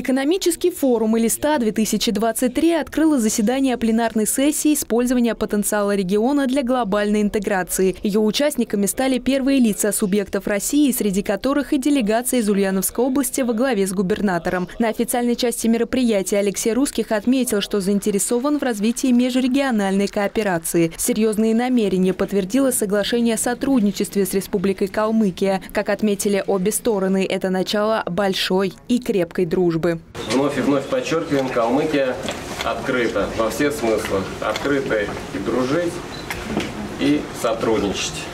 Экономический форум «Элиста-2023» открыло заседание пленарной сессии использования потенциала региона для глобальной интеграции. Ее участниками стали первые лица субъектов России, среди которых и делегация из Ульяновской области во главе с губернатором. На официальной части мероприятия Алексей Русских отметил, что заинтересован в развитии межрегиональной кооперации. Серьезные намерения подтвердило соглашение о сотрудничестве с Республикой Калмыкия. Как отметили обе стороны, это начало большой и крепкой дружбы. Вновь и вновь подчеркиваем, Калмыкия открыта во всех смыслах. Открыта и дружить, и сотрудничать.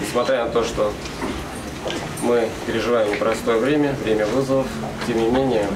Несмотря на то, что мы переживаем непростое время, время вызовов, тем не менее,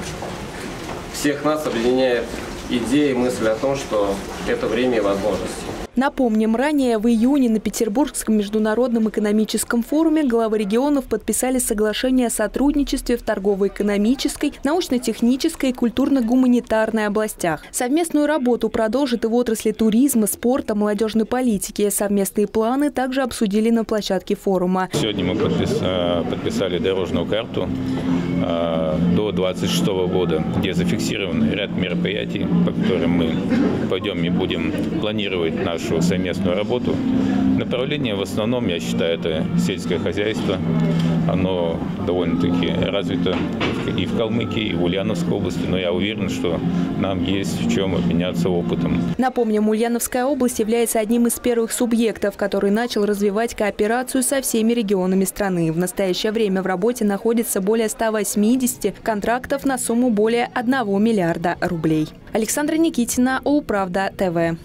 всех нас объединяет идея и мысль о том, что это время и возможности. Напомним, ранее в июне на Петербургском международном экономическом форуме главы регионов подписали соглашение о сотрудничестве в торгово-экономической, научно-технической и культурно-гуманитарной областях. Совместную работу продолжит и в отрасли туризма, спорта, молодежной политики. Совместные планы также обсудили на площадке форума. Сегодня мы э, подписали дорожную карту э, до 2026 года, где зафиксирован ряд мероприятий, по которым мы пойдем и будем планировать наш нашу совместную работу. Направление в основном, я считаю, это сельское хозяйство. Оно довольно-таки развито и в Калмыкии, и в Ульяновской области, но я уверен, что нам есть в чем обменяться опытом. Напомним, Ульяновская область является одним из первых субъектов, который начал развивать кооперацию со всеми регионами страны. В настоящее время в работе находится более 180 контрактов на сумму более 1 миллиарда рублей. Александра Никитина, Управда ТВ.